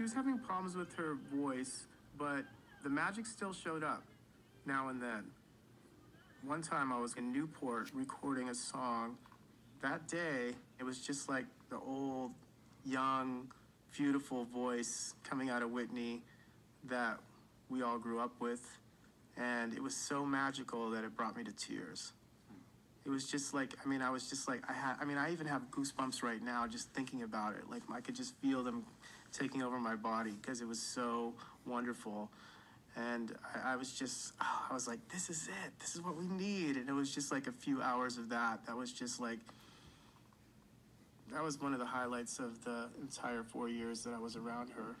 she was having problems with her voice, but the magic still showed up now and then. One time I was in Newport recording a song. That day, it was just like the old, young, beautiful voice coming out of Whitney that we all grew up with. And it was so magical that it brought me to tears. It was just like, I mean, I was just like, I had, I mean, I even have goosebumps right now just thinking about it. Like, I could just feel them taking over my body because it was so wonderful. And I, I was just, oh, I was like, this is it. This is what we need. And it was just like a few hours of that. That was just like, that was one of the highlights of the entire four years that I was around her.